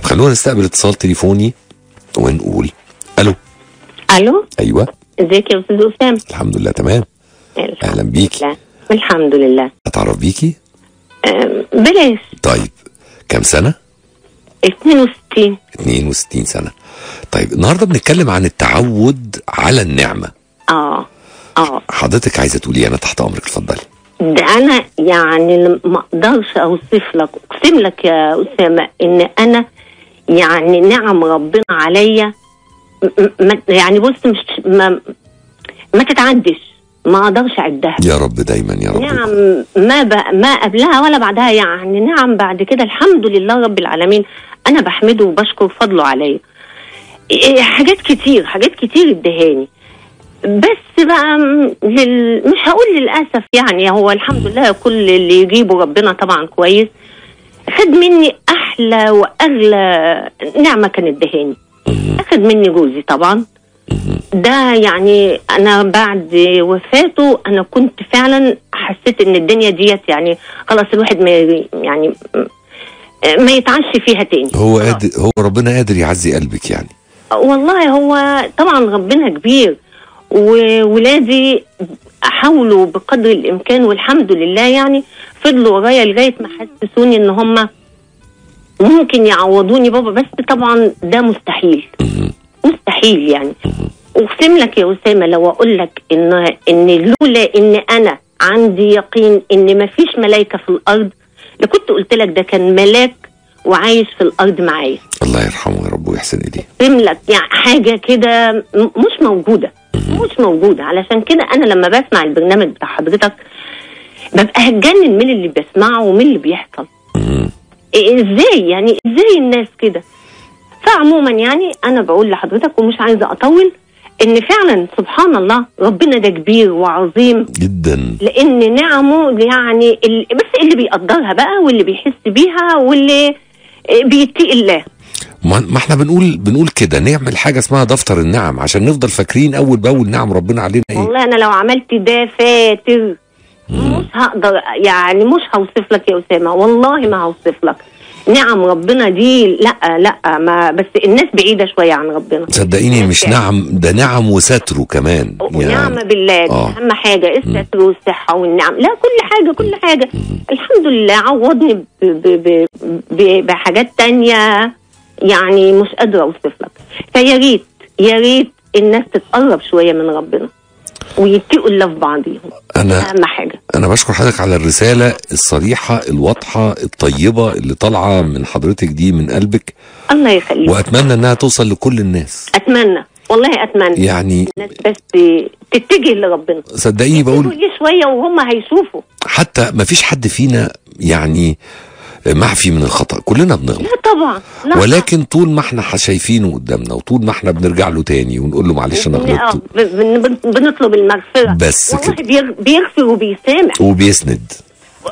طيب خلونا نستقبل اتصال تليفوني ونقول. ألو. ألو؟ أيوه. إزيك يا أستاذ أسامة؟ الحمد لله تمام. الحمد أهلا بيكي. لله. الحمد لله. أتعرف بيكي؟ بلاش. طيب كام سنة؟ 62 62 سنة. طيب النهارده بنتكلم عن التعود على النعمة. آه آه. حضرتك عايزة تقولي أنا تحت أمرك اتفضلي. ده أنا يعني ما أقدرش أوصف لك أقسم لك يا أسامة إن أنا يعني نعم ربنا عليا. يعني بص مش ما ما تتعدش. ما أقدرش أعدها. يا رب دايما يا رب. نعم ما ب... ما قبلها ولا بعدها يعني. نعم بعد كده الحمد لله رب العالمين. أنا بحمده وبشكر فضله عليا. إيه، حاجات كتير حاجات كتير ادهاني. بس بقى لل... مش هقول للأسف يعني هو الحمد لله كل اللي يجيبه ربنا طبعا كويس. خد مني أحلى وأغلى نعمة كان ادهاني اخد مني جوزي طبعا. ده يعني أنا بعد وفاته أنا كنت فعلا حسيت إن الدنيا ديت يعني خلاص الواحد ما يعني ما يتعش فيها تاني. هو قادر هو ربنا قادر يعزي قلبك يعني. والله هو طبعا ربنا كبير. وولادي حاولوا بقدر الإمكان والحمد لله يعني فضلوا ورايا لغاية ما حسسوني إن هم ممكن يعوضوني بابا بس طبعا ده مستحيل. مستحيل يعني. أقسم لك يا أسامة لو أقول لك إن إن لولا إن أنا عندي يقين إن ما فيش ملائكه في الأرض لكنت قلت لك ده كان ملاك وعايش في الأرض معايا. الله يرحمه يا رب ويحسن اليه أقسم لك يعني حاجة كده مش موجودة. مش موجودة. علشان كده أنا لما بسمع البرنامج بتاع حضرتك ببقى هتجنن من اللي بسمعه ومن اللي بيحصل. إيه إزاي يعني؟ إزاي الناس كده؟ فعموما يعني أنا بقول لحضرتك ومش عايزة أطول إن فعلا سبحان الله ربنا ده كبير وعظيم. جدا. لأن نعمه يعني ال- بس اللي بيقدرها بقى واللي بيحس بيها واللي بيتقي الله. ما ما إحنا بنقول بنقول كده نعمل حاجة اسمها دفتر النعم عشان نفضل فاكرين أول بأول نعم ربنا علينا إيه؟ والله أنا لو عملت ده فاتر. مش هقدر يعني مش هوصف لك يا أسامة. والله ما هوصف لك. نعم ربنا دي لا لا ما بس الناس بعيدة شوية عن ربنا. صدقيني الناس مش يعني. نعم ده نعم وستره كمان ونعمة بالله دي آه. أهم حاجة الستر والصحة والنعم. لا كل حاجة كل حاجة. الحمد لله عوضني ب ب ب ب بحاجات تانية. يعني مش قادرة أوصف لك. فيا ريت يا ريت الناس تتقرب شوية من ربنا. ويتقوا الله في بعضيهم. أنا أهم حاجة. أنا بشكر حضرتك على الرسالة الصريحة الواضحة الطيبة اللي طالعة من حضرتك دي من قلبك. الله يخليك. وأتمنى إنها توصل لكل الناس. أتمنى. والله أتمنى. يعني الناس بس تتجه لربنا. صدقيني بقول شوية وهم هيشوفوا. حتى ما فيش حد فينا يعني معفي من الخطأ. كلنا بنغلط. لا طبعا. لا. ولكن طول ما إحنا شايفينه قدامنا وطول ما إحنا بنرجع له تاني ونقول له معلش أنا غلطت. بن- بن- بنطلب المغفرة. بس والله كده. بيغ- بيغفر وبيسامح. وبيسند.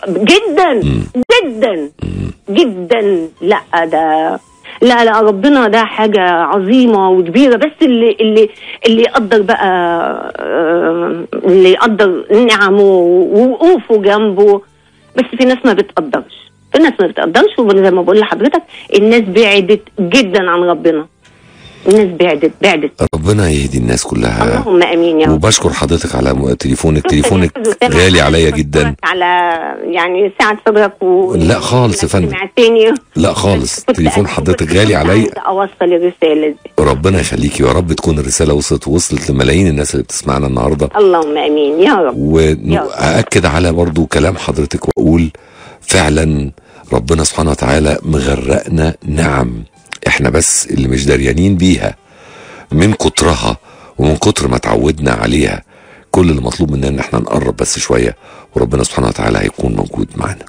جدا. جدا. جدا. لا ده لا لا ربنا ده حاجة عظيمة وكبيرة. بس اللي اللي اللي يقدر بقى آه، اللي يقدر نعمه ووقوفه جنبه. بس في ناس ما بتقدرش. في ناس ما بتقدرش وزي ما بقول لحضرتك الناس بعدت جدا عن ربنا. الناس بعدت بعدت. ربنا يهدي الناس كلها. اللهم آمين يا رب. وبشكر حضرتك على تليفونك تليفونك. غالي عليا جدا. على يعني سعة صدرك و لا خالص يا فندم. لا خالص. تليفون حضرتك غالي عليا. أوصل الرسالة دي. ربنا يخليكي يا رب تكون الرسالة وصلت ووصلت لملايين الناس اللي بتسمعنا النهارده. اللهم آمين. يا رب. واكد على برضو كلام حضرتك وأقول فعلا ربنا سبحانه وتعالى مغرقنا نعم. إحنا بس اللي مش دريانين بيها من كترها ومن كتر ما تعودنا عليها كل اللي مطلوب مننا إن إحنا نقرب بس شوية وربنا سبحانه وتعالى هيكون موجود معانا